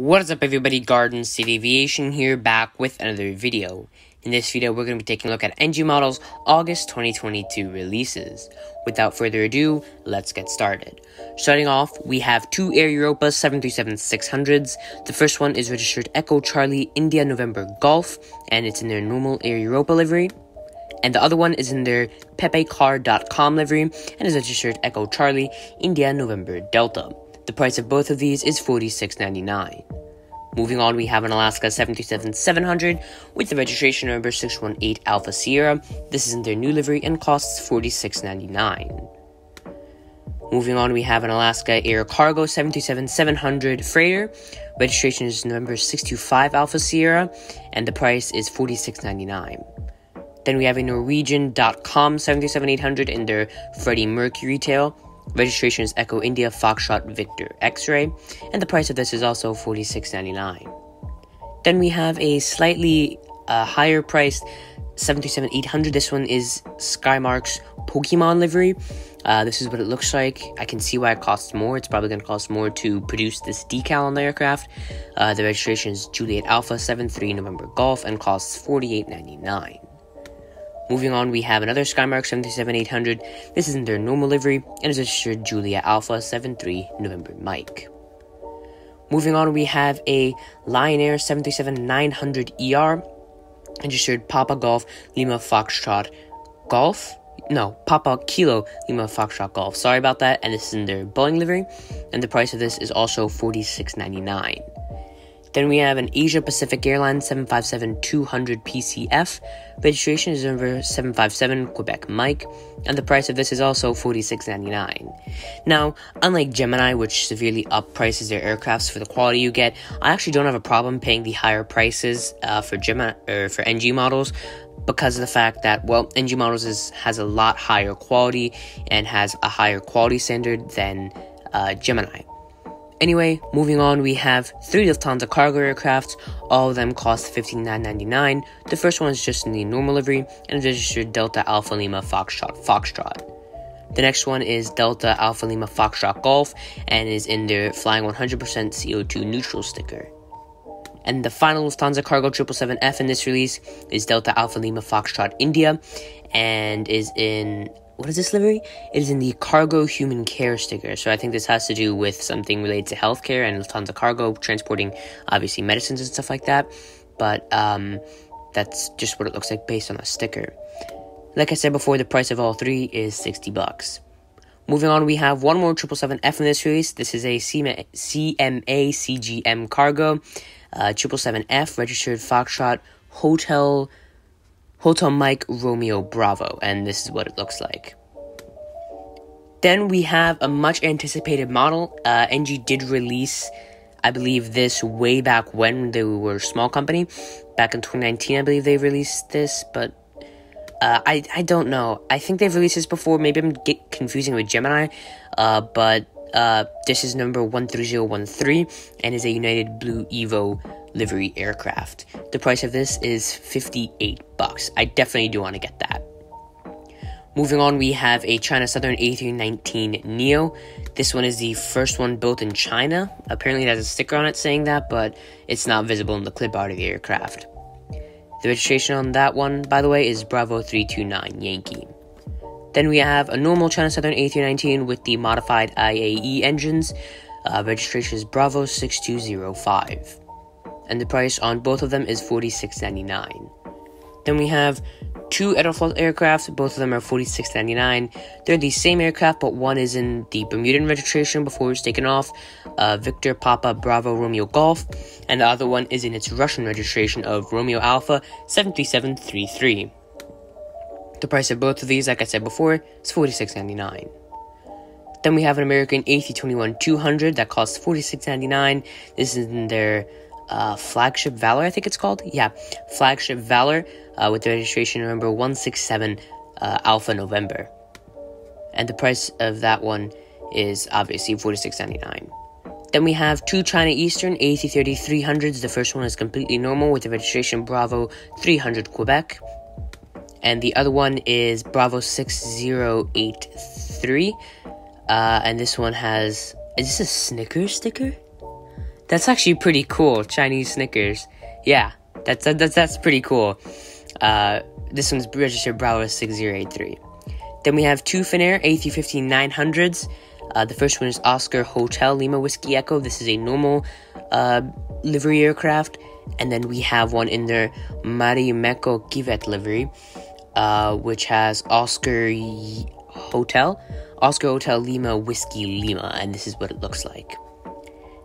What is up everybody, Garden State Aviation here, back with another video. In this video, we're going to be taking a look at NG Models August 2022 releases. Without further ado, let's get started. Starting off, we have two Air Europa 737-600s. The first one is registered Echo Charlie India November Golf, and it's in their normal Air Europa livery. And the other one is in their pepecar.com livery, and is registered Echo Charlie India November Delta. The price of both of these is $46.99. Moving on, we have an Alaska 737-700 with the registration number 618 Alpha Sierra. This is in their new livery and costs $46.99. Moving on, we have an Alaska Air Cargo 737-700 freighter. Registration is number 625 Alpha Sierra, and the price is $46.99. Then we have a Norwegian.com 737-800 in their Freddie Mercury tail. Registration is Echo India Foxtrot Victor X-Ray, and the price of this is also $46.99. Then we have a slightly uh, higher priced 737-800. This one is Skymark's Pokemon livery. Uh, this is what it looks like. I can see why it costs more. It's probably going to cost more to produce this decal on the aircraft. Uh, the registration is Juliet Alpha 73 November Golf and costs $48.99. Moving on, we have another Skymark 737-800. This is in their normal livery and is registered Julia Alpha 73 November Mike. Moving on, we have a Lion Air 737-900ER, registered Papa Golf Lima Foxtrot Golf. No, Papa Kilo Lima Foxtrot Golf. Sorry about that. And this is in their Boeing livery, and the price of this is also $46.99. Then we have an Asia Pacific Airlines 757-200 PCF. Registration is number 757 Quebec Mike, and the price of this is also $46.99. Now, unlike Gemini, which severely up prices their aircrafts for the quality you get, I actually don't have a problem paying the higher prices uh, for Gemini or for NG models because of the fact that well, NG models is, has a lot higher quality and has a higher quality standard than uh, Gemini. Anyway, moving on, we have three Lufthansa cargo aircraft. All of them cost $59.99. The first one is just in the normal livery and is registered Delta Alpha Lima Foxtrot Foxtrot. The next one is Delta Alpha Lima Foxtrot Golf and is in their flying 100% CO2 neutral sticker. And the final Lufthansa Cargo 777F in this release is Delta Alpha Lima Foxtrot India and is in what is this livery? It is in the cargo human care sticker. So I think this has to do with something related to healthcare and tons of Cargo transporting obviously medicines and stuff like that. But um, that's just what it looks like based on a sticker. Like I said before, the price of all three is 60 bucks. Moving on, we have one more 777F in this release. This is a CMA, CGM cargo. Uh, 777F registered Foxtrot Hotel Hotel Mike Romeo Bravo, and this is what it looks like. Then we have a much anticipated model. Uh, NG did release, I believe, this way back when they were a small company. Back in 2019, I believe they released this, but uh, I, I don't know. I think they've released this before. Maybe I'm get confusing with Gemini, uh, but uh, this is number 13013 and is a United Blue Evo livery aircraft. The price of this is 58 bucks. I definitely do want to get that. Moving on, we have a China Southern A319 Neo. This one is the first one built in China. Apparently, it has a sticker on it saying that, but it's not visible in the clip art of the aircraft. The registration on that one, by the way, is Bravo 329 Yankee. Then we have a normal China Southern A319 with the modified IAE engines. Uh, registration is Bravo 6205 and the price on both of them is $46.99. Then we have two Aeroflot aircraft, both of them are $46.99. They're the same aircraft, but one is in the Bermudan registration before it's taken off, uh, Victor Papa Bravo Romeo Golf, and the other one is in its Russian registration of Romeo Alpha 73733. The price of both of these, like I said before, is $46.99. Then we have an American A321 200 that costs $46.99. This is in their uh, Flagship Valor, I think it's called. Yeah, Flagship Valor uh, with the registration number 167 uh, Alpha November. And the price of that one is obviously $46.99. Then we have two China Eastern A330 300s. The first one is completely normal with the registration Bravo 300 Quebec. And the other one is Bravo 6083. Uh, and this one has. Is this a Snickers sticker? That's actually pretty cool. Chinese Snickers. Yeah, that's that's that's pretty cool. Uh, this one's registered Bravo 6083. Then we have two Finnair A350 900s. Uh, the first one is Oscar Hotel Lima Whiskey Echo. This is a normal uh, livery aircraft. And then we have one in their Marimekko Kivet livery, uh, which has Oscar Hotel, Oscar Hotel Lima Whiskey Lima. And this is what it looks like.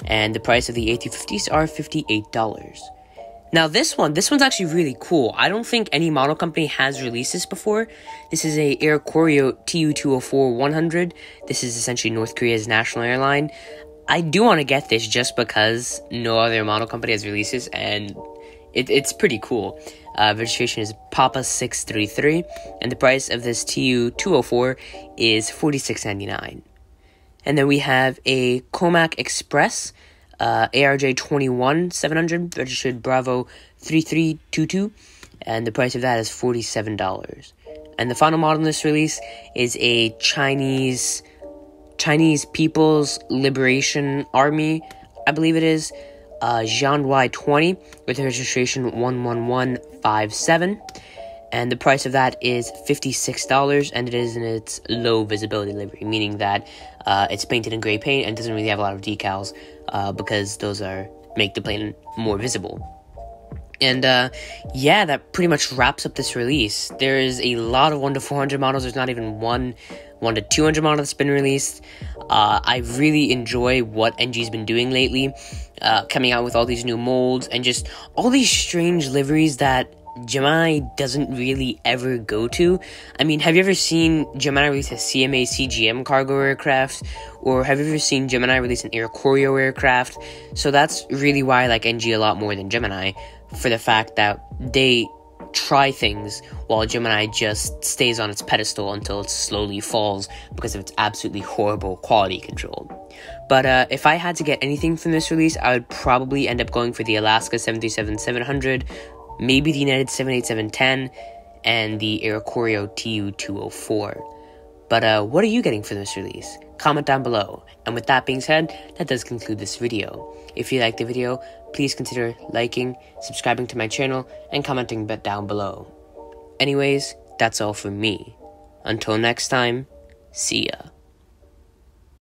And the price of the A350s are $58. Now this one, this one's actually really cool. I don't think any model company has released this before. This is a Air Koryo Tu-204-100. This is essentially North Korea's national airline. I do want to get this just because no other model company has released this, and it, it's pretty cool. Uh, registration is Papa 633, and the price of this Tu-204 is $46.99. And then we have a Comac Express uh, ARJ 21 700, registered Bravo 3322, and the price of that is $47. And the final model in this release is a Chinese Chinese People's Liberation Army, I believe it is, uh, Jianhuai 20 with registration 11157 and the price of that is $56 and it is in its low visibility livery meaning that uh, it's painted in gray paint and doesn't really have a lot of decals uh, because those are make the plane more visible. And uh, yeah that pretty much wraps up this release. There is a lot of 1 to 400 models. There's not even one 1 to 200 model that's been released. Uh, i really enjoy what ng's been doing lately uh, coming out with all these new molds and just all these strange liveries that Gemini doesn't really ever go to. I mean, have you ever seen Gemini release a CMA CGM cargo aircraft? Or have you ever seen Gemini release an Air Koryo aircraft? So that's really why I like NG a lot more than Gemini, for the fact that they try things while Gemini just stays on its pedestal until it slowly falls because of its absolutely horrible quality control. But uh, if I had to get anything from this release, I would probably end up going for the Alaska 737 700 maybe the United 78710, and the Air Koryo Tu-204. But uh, what are you getting for this release? Comment down below. And with that being said, that does conclude this video. If you liked the video, please consider liking, subscribing to my channel, and commenting down below. Anyways, that's all from me. Until next time, see ya.